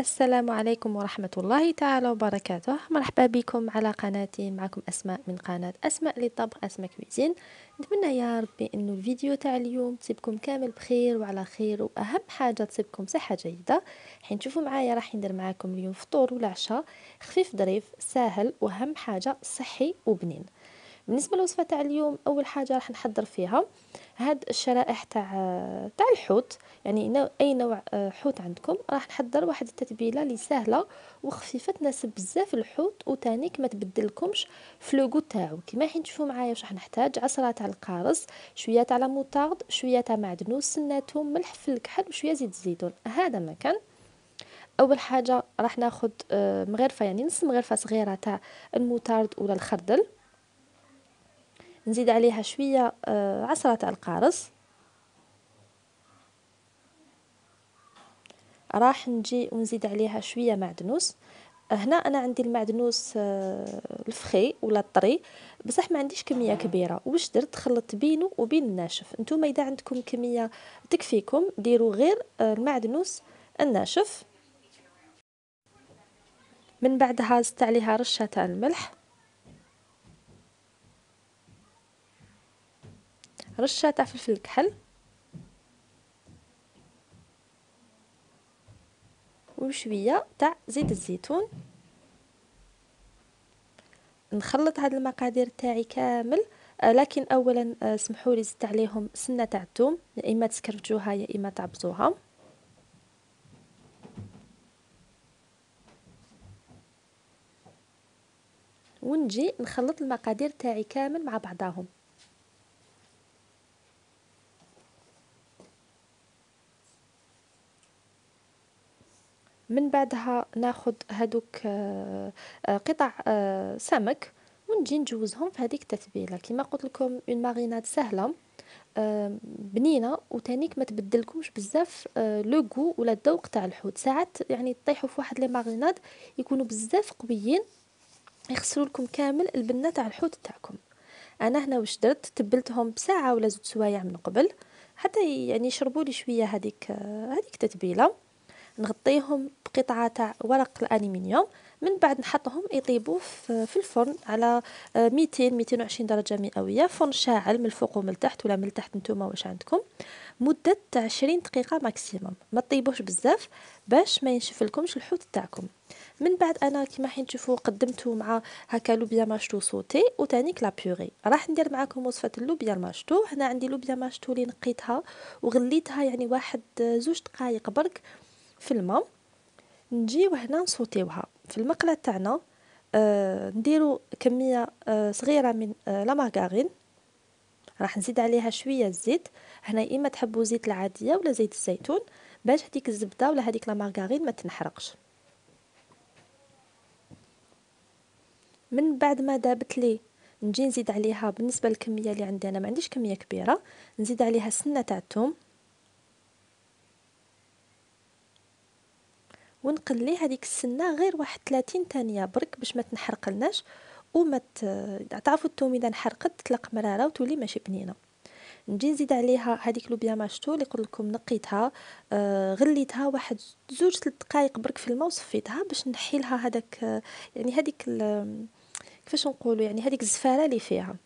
السلام عليكم ورحمة الله تعالى وبركاته. مرحبا بكم على قناتي. معكم أسماء من قناة أسماء للطبخ أسماء كويزين. نتمنى يا ربي أنه الفيديو تاع اليوم تصيبكم كامل بخير وعلى خير وأهم حاجة تصيبكم صحة جيدة. حين تشوفوا معايا راح ندير معاكم اليوم فطور ولا عشاء خفيف ظريف سهل وأهم حاجة صحي وبنين. بالنسبة للوصفه تاع اليوم أول حاجة راح نحضر فيها هاد الشرائح تاع تاع الحوت. يعني أي نوع آه، حوت عندكم راح نحضر واحد التتبيلة اللي سهلة وخفيفة تناسب بزاف الحوت وتانيك ما تبدلكمش في لوغو تاعو. كيما حين تشوفوا معايا واش راح نحتاج عصرة تاع القارص شوية تاع موطارد شوية تاع معدنوس سنه ملح فلفل كحل وشوية زيت الزيتون هذا ما كان. أول حاجة راح ناخذ آه، مغرفة يعني نص مغرفة صغيرة تاع الموتارد ولا الخردل. نزيد عليها شوية آه، عصرة تاع القارص. راح نجي ونزيد عليها شوية معدنوس. هنا أنا عندي المعدنوس آه، الفخي ولا الطري بصح ما عنديش كمية كبيرة. واش درت؟ خلطت بينه وبين الناشف. نتوما إذا عندكم كمية تكفيكم ديروا غير آه، المعدنوس الناشف. من بعدها زدت عليها رشة تاع الملح. رشة تاع فلفل الكحل. وشوية تاع زيت الزيتون. نخلط هاد المقادير تاعي كامل. آه لكن اولا آه سمحوا لي زدت عليهم سنة تاع الثوم يا إما تسكرفجوها يا إما تعبزوها. ونجي نخلط المقادير تاعي كامل مع بعضاهم من بعدها ناخذ هادوك آه، آه، قطع آه، سمك ونجي نجوزهم في هذيك التتبيلة. كما قلت لكم une marinade سهلة بنينة وتانيك ما تبدلكمش بزاف le goût ولا الذوق تاع الحوت. ساعات يعني تطيحوا في واحد les marinades يكونوا بزاف قويين يخسروا لكم كامل البنة تاع الحوت تاعكم. أنا هنا واش درت؟ تبلتهم بساعة ولا زوج سوايع من قبل حتى يعني يشربوا لي شوية هذيك هذيك التتبيلة. نغطيهم بقطعة تاع ورق الألمنيوم من بعد نحطهم يطيبوا في الفرن على 200 220 درجة مئوية. فرن شاعل من الفوق ومن التحت ولا من التحت نتوما واش عندكم. مدة 20 دقيقة ماكسيموم ما طيبوش بزاف باش ما ينشف لكمش الحوت تاعكم. من بعد أنا كما حين تشوفوا قدمته مع هكا لوبيا ماشتو صوتي وتانيك لا بيوري راح ندير معكم وصفة اللوبيا الماشتو هنا عندي لوبيا ماشتو اللي نقيتها وغليتها يعني واحد زوج دقائق برك. في الماء نجيو هنا نصوتيوها. في المقلة تاعنا آه نديرو كمية آه صغيرة من آه لا مارغارين راح نزيد عليها شوية الزيت. هنا يا إما تحبوا زيت العادية ولا زيت الزيتون باش هذيك الزبدة ولا هذيك لا مارغارين ما تنحرقش. من بعد ما دابت لي نجي نزيد عليها بالنسبة للكمية اللي عندي أنا ما عنديش كمية كبيرة. نزيد عليها سنه تاع الثوم ونقلي هذيك السنة غير واحد 30 ثانية برك باش ما تنحرقلناش وما تعرفوا الثوم إذا انحرقت تطلق مرارة وتولي ماشي بنينة. نجي نزيد عليها هذيك لوبيا ماشتو اللي قلت لكم نقيتها آه غليتها واحد زوج ثلاث دقائق برك في الماء وصفيتها باش نحي لها هذاك آه يعني هذيك كيفاش نقولوا يعني هذيك الزفارة اللي فيها.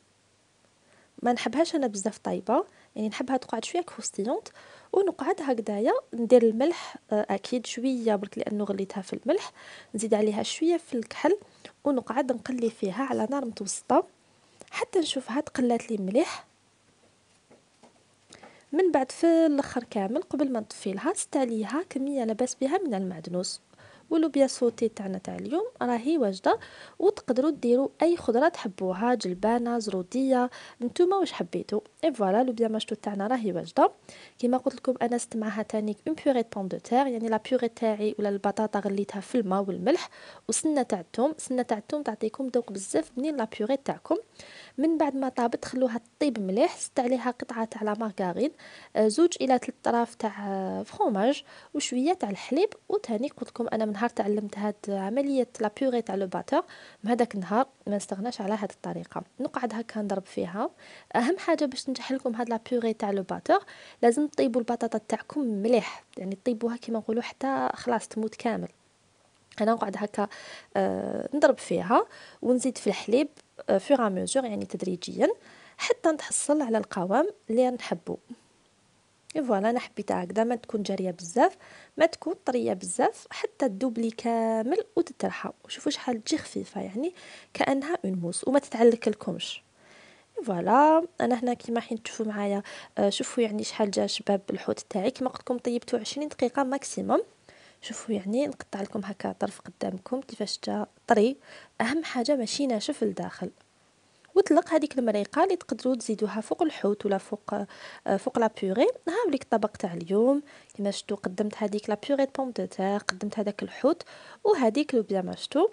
ما نحبهاش أنا بزاف طيبه يعني نحبها تقعد شوية كروستيونت ونقعد هكذايا ندير الملح آه، أكيد شوية برك لأنه غليتها في الملح نزيد عليها شوية فلفل كحل ونقعد نقلي فيها على نار متوسطة حتى نشوفها تقلات لي مليح. من بعد في الأخر كامل قبل ما نطفي لها عليها كمية لاباس بها من المعدنوس. ولوبيا sautée تاعنا تاع اليوم راهي واجدة وتقدروا ديروا أي خضرة تحبوها جلبانة زرودية نتوما واش حبيتوا et voilà لوبيا ماشطو تاعنا راهي واجدة. كيما قلت لكم أنا ست معها تانيك une purée pomme de terre يعني la purée تاعي ولا البطاطا غليتها في الماء والملح وسنة تاع الثوم سنة تاع الثوم تعطيكم ذوق بزاف بنين la purée تاعكم. من بعد ما طابت خلوها طيب مليح زدت عليها قطعة تاع la margarine آه، زوج إلى ثلاث طراف تاع فروماج وشوية تاع الحليب. وتاني قلت لكم أنا من نهار تعلمت هاد عملية la purée تاع le batteur. من هذاك النهار ما نستغناش على هاد الطريقة. نقعد هكا نضرب فيها. أهم حاجة باش تنجح لكم هاد la purée تاع le batteur لازم طيبوا البطاطا تاعكم مليح. يعني طيبوها كيما نقولوا حتى خلاص تموت كامل. أنا نقعد هكا آه نضرب فيها ونزيد في الحليب آه fur et à mesure يعني تدريجيا حتى نتحصل على القوام اللي نحبو. voilà أنا حبيتها هكذا ما تكون جارية بزاف ما تكون طرية بزاف حتى تذوب لي كامل وتترحى. وشوفوا شحال تجي خفيفة يعني كأنها une mousse وما تتعلك لكمش. voilà أنا هنا كيما راحين تشوفوا معايا آه، شوفوا يعني شحال جا شباب الحوت تاعي. كما قلت لكم طيبته 20 دقيقة maximum شوفوا يعني نقطع لكم هكا طرف قدامكم كيفاش جا طري. أهم حاجة ماشي ناشف لداخل. وطلق هذيك المريقة اللي تقدروا تزيدوها فوق الحوت ولا فوق آه، فوق la purée هاوليك الطبق تاع اليوم. كما شفتوا قدمت هذيك la purée pomme de terre قدمت هذاك الحوت وهذيك لوبيا كيما شفتوا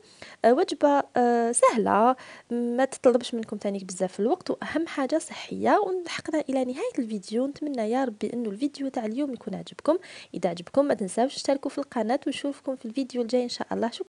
آه، وجبة آه، سهلة. ما تطلبش منكم تانيك بزاف الوقت وأهم حاجة صحية. ولحقنا إلى نهاية الفيديو. نتمنى يا ربي إنه الفيديو تاع اليوم يكون عجبكم. إذا عجبكم ما تنساوش تشتركوا في القناة ونشوفكم في الفيديو الجاي إن شاء الله. شكرا.